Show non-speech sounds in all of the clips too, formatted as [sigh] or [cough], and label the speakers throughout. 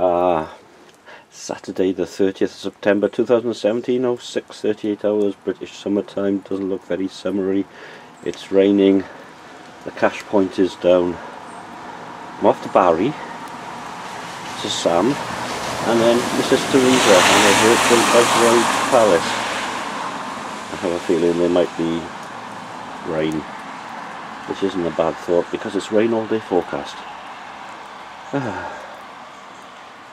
Speaker 1: Uh, Saturday the 30th of September 2017, oh 6.38 hours, British summertime, doesn't look very summery. It's raining, the cash point is down. I'm off to Barry, to Sam, and then Mrs. Teresa and a virtual Oswald Palace. I have a feeling there might be rain, which isn't a bad thought because it's rain all day forecast. [sighs]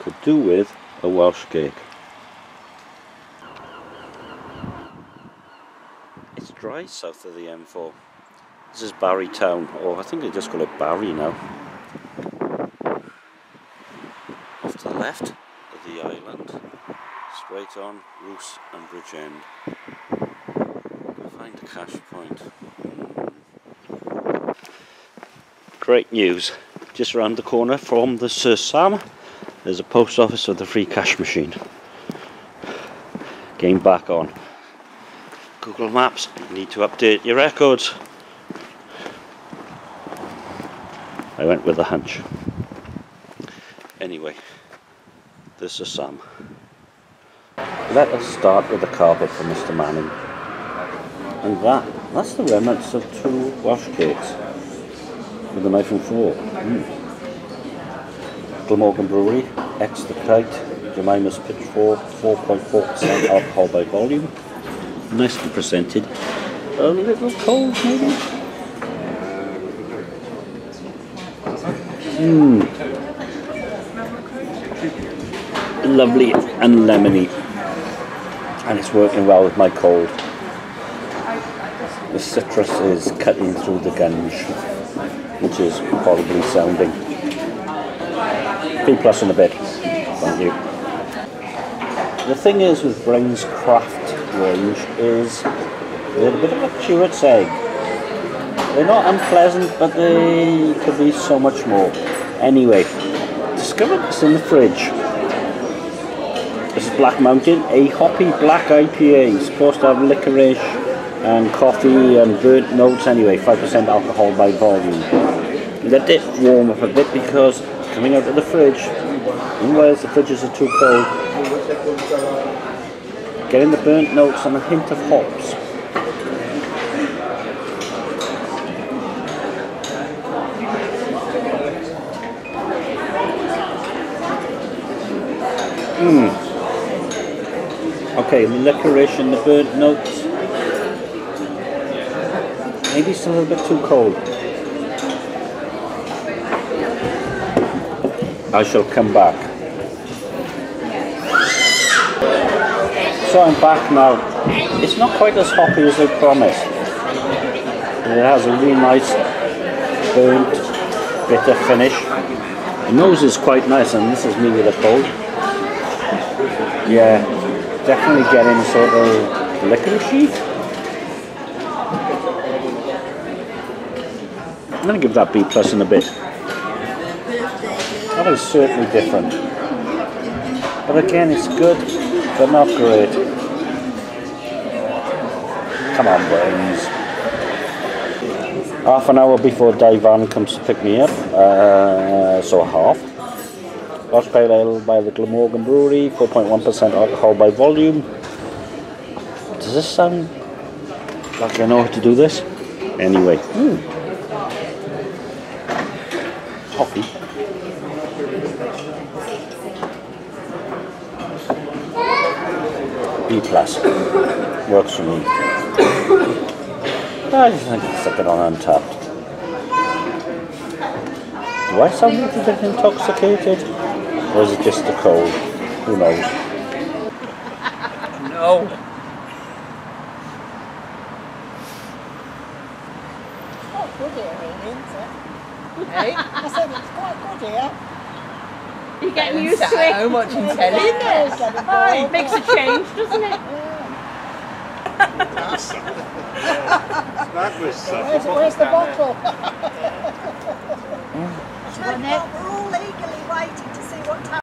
Speaker 1: Could do with a Welsh cake. It's dry south of the M4. This is Barry Town, or I think they just call it Barry now. Off to the left of the island, straight on Rhws and Bridgend. Find the cash point. Great news, just around the corner from the Sir Sam there's a post office with a free cash machine. Game back on. Google Maps, need to update your records. I went with a hunch. Anyway, this is Sam. Let us start with the carpet for Mr. Manning. And that, that's the remnants of two Welsh cakes with a knife and fork. Mm. Glamorgan Brewery, Exeter Kite, Jemima's Pitchfork, 4.4% alcohol by volume. Nicely presented. A little cold maybe? Mmm. Lovely and lemony. And it's working well with my cold. The citrus is cutting through the gunge, which is horribly sounding. Plus in a bit. Thank you. The thing is with Brain's craft range is they're a bit of a curate's egg. They're not unpleasant, but they could be so much more. Anyway, discovered this in the fridge. This is Black Mountain, a hoppy black IPA. supposed to have licorice and coffee and burnt notes anyway, 5% alcohol by volume. Let it warm up a bit because coming out of the fridge. In the fridges are too cold. Getting the burnt notes and a hint of hops. Mmm. Okay, the licorice and the burnt notes. Maybe it's a little bit too cold. I shall come back. So I'm back now. It's not quite as hoppy as I promised. It has a really nice burnt, bitter finish. The nose is quite nice and this is me with a cold. Yeah, definitely getting sort of licorice I'm going to give that B plus in a bit. That is certainly different. But again, it's good, but not great. Come on, brains. Half an hour before Van comes to pick me up, uh, so half. Welsh Pale Ale by the Glamorgan Brewery, 4.1% alcohol by volume. Does this sound like I know how to do this? Anyway, mm. coffee. B plus. Works for me. I just think it's second on Untappd. Do I sound a little bit intoxicated? Or is it just the cold? Who knows?
Speaker 2: No.
Speaker 3: quite good here, isn't it? Hey? I said it's quite good here.
Speaker 4: You're getting used to it.
Speaker 2: home watching telly, isn't it?
Speaker 4: It makes a change, doesn't it?
Speaker 5: that was
Speaker 3: Where's, where's the bottle?
Speaker 6: We're all eagerly waiting to see what time.